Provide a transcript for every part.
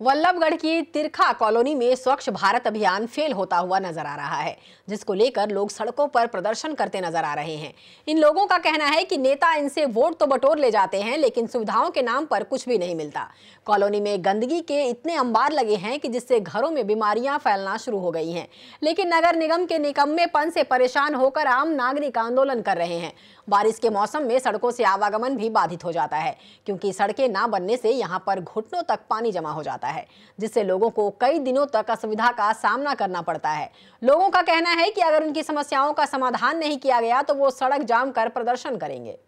वल्लभगढ़ की तिरखा कॉलोनी में स्वच्छ भारत अभियान फेल होता हुआ नज़र आ रहा है, जिसको लेकर लोग सड़कों पर प्रदर्शन करते नज़र आ रहे हैं। इन लोगों का कहना है कि नेता इनसे वोट तो बटोर ले जाते हैं, लेकिन सुविधाओं के नाम पर कुछ भी नहीं मिलता। कॉलोनी में गंदगी के इतने अंबार लगे हैं कि जिससे घरों में बीमारियाँ फैलना शुरू हो गई हैं। लेकिन नगर निगम के निकम्मेपन से परेशान होकर आम नागरिक आंदोलन कर रहे हैं। बारिश के मौसम में सड़कों से आवागमन भी बाधित हो जाता है, क्योंकि सड़कें ना बनने से यहाँ पर घुटनों तक पानी जमा हो जाता है। जिससे लोगों को कई दिनों तक असुविधा का सामना करना पड़ता है। लोगों का कहना है कि अगर उनकी समस्याओं का समाधान नहीं किया गया तो वो सड़क जाम कर प्रदर्शन करेंगे।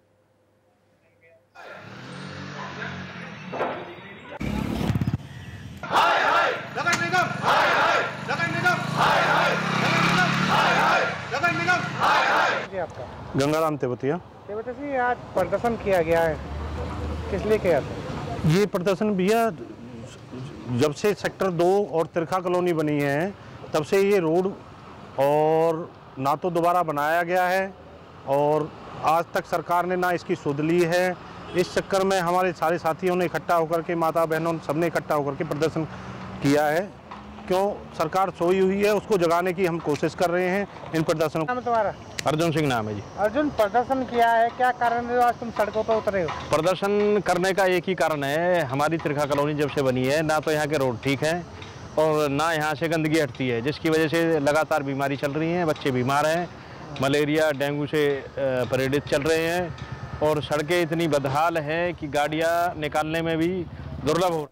नगर निगम हाय हाय नगर निगम हाय हाय नगर निगम हाय हाय नगर निगम हाय हाय जी आपका गंगाराम तेवतिया देवता जी आज प्रदर्शन किया गया है। किस लिए किया था? ये प्रदर्शन भैया जब से सेक्टर दो और तिरखा कॉलोनी बनी है, तब से ये रोड और ना तो दोबारा बनाया गया है और आज तक सरकार ने ना इसकी सुध ली है। इस चक्कर में हमारे सारे साथियों ने इकट्ठा होकर के माता बहनों सबने इकट्ठा होकर के प्रदर्शन किया है। क्यों सरकार सोई हुई है उसको जगाने की हम कोशिश कर रहे हैं इन प्रदर्शनों नाम तुम्हारा? अर्जुन सिंह नाम है जी। अर्जुन प्रदर्शन किया है क्या कारण है आज तुम सड़कों पर उतरे हो? प्रदर्शन करने का एक ही कारण है हमारी तिरखा कॉलोनी जब से बनी है ना तो यहाँ के रोड ठीक है और ना यहाँ से गंदगी हटती है जिसकी वजह से लगातार बीमारी चल रही है बच्चे बीमार हैं मलेरिया डेंगू से पीड़ित चल रहे हैं और सड़कें इतनी बदहाल हैं कि गाड़ियाँ निकालने में भी दुर्लभ हो।